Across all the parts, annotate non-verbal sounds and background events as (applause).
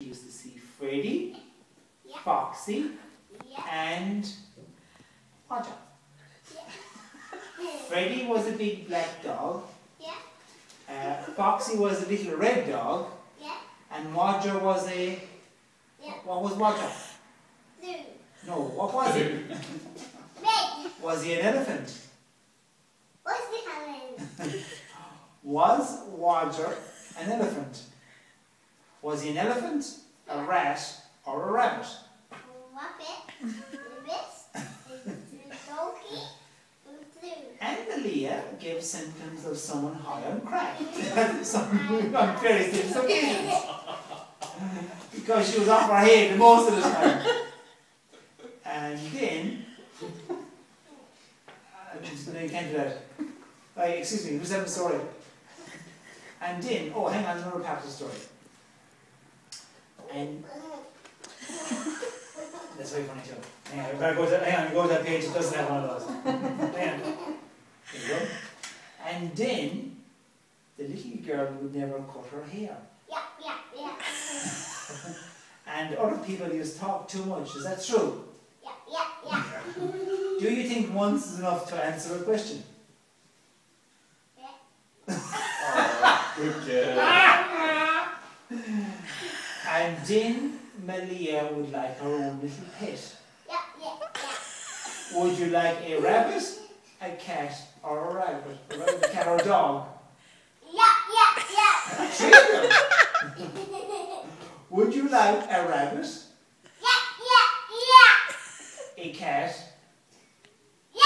used to see Freddy, Yeah. Foxy, Yeah. and Roger. Yeah. (laughs) (laughs) Freddy was a big black dog, Yeah. uh, Foxy was a little red dog, Yeah. and Roger was a. Yeah. What was Roger? Blue. No, what was he? (laughs) Red. Was he an elephant? What's the color? Was Roger an elephant? Was he an elephant, a rat, or a rabbit? Rabbit. Rabbit. Donkey. Blue. And the Leah gave symptoms of someone high on crack. (laughs) (laughs) Some on various different occasions. Because she was off her head most of the time. And then, uh, no, you can't do that. Like, excuse me, who's having a story? And then, oh, hang on, another part of the story. And (laughs) that's very funny too. Hang on, we better go to, hang on, go to that page, it doesn't have one of those. (laughs) Hang on. There you go. And then, the little girl would never cut her hair. Yeah. Yeah. Yeah. (laughs) And other people used to talk too much. Is that true? Yeah. Yeah. Yeah. Do you think once is enough to answer a question? Yeah. oh, Good girl. And then Malia would like her own little pet. Yeah. Yeah. Yeah. Would you like a rabbit, a cat, or a rabbit? A rabbit, cat, or a dog? Yeah. Yeah. Them. (laughs) Would you like a rabbit, Yeah. Yeah. Yeah. a cat, Yeah.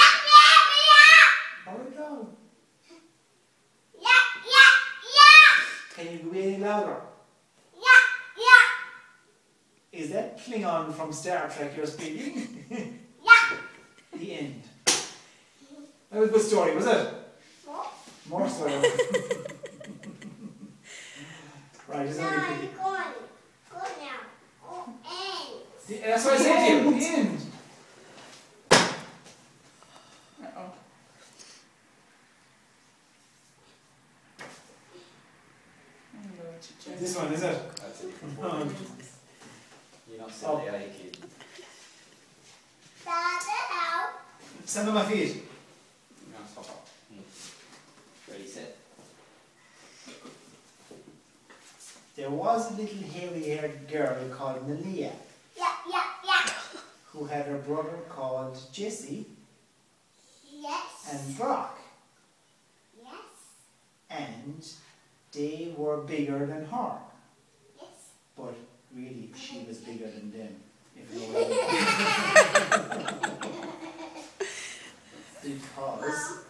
Yeah. or a dog? Yeah. Yeah. Yeah. Can you be any louder? Yeah. Yeah. Is that Klingon from Star Trek you're speaking? (laughs) Yeah. the end. That was a good story, was it? What? More story. (laughs) right, just No, I'm going. Go now. Oh, and. The- That's what I said to you. The end. Uh-oh. This one, is it? That's it. Oh. You're not silly, are kid? Dada, help. Stand on my feet. No, stop. Hmm. Ready, set. There was a little hairy-haired girl called Malia Yeah, yeah, yeah. who had a brother called Jesse Yes. and Brock. Yes. And they were bigger than her. Yes. But really, because...